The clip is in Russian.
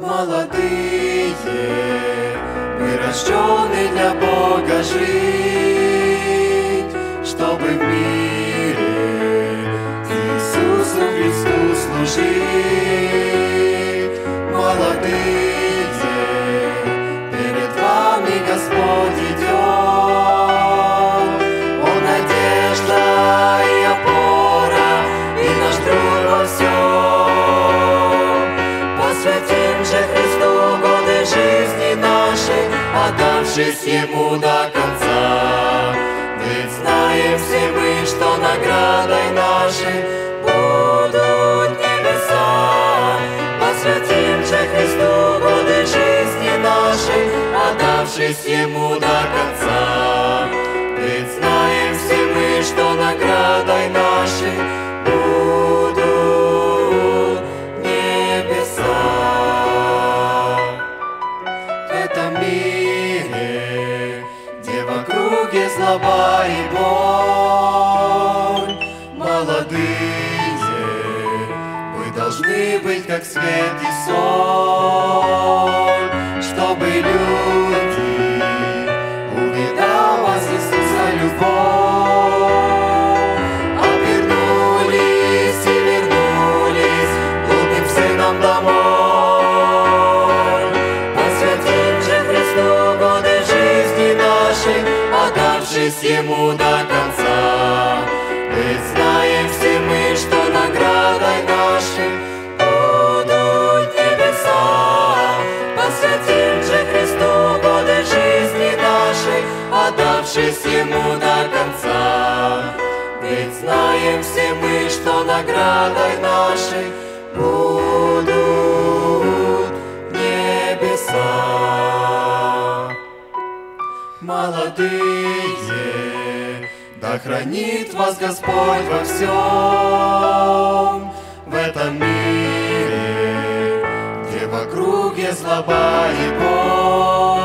молодые, вырожденные для Бога жить. Отдавшись Ему до конца. Ведь знаем все мы, что наградой нашей будут небеса. Посвятим же Христу годы жизни нашей, отдавшись Ему до конца. Ведь знаем все мы, что наградой нашей округе злоба и боль, молодые, вы должны быть как свет и соль, отдавшись Ему до конца. Ведь знаем все мы, что наградой нашей будут небеса. Посвятим же Христу годы жизни нашей, отдавшись Ему до конца. Ведь знаем все мы, что наградой нашей будут небеса. Молодые, да хранит вас Господь во всем в этом мире, где в округе злоба и боль.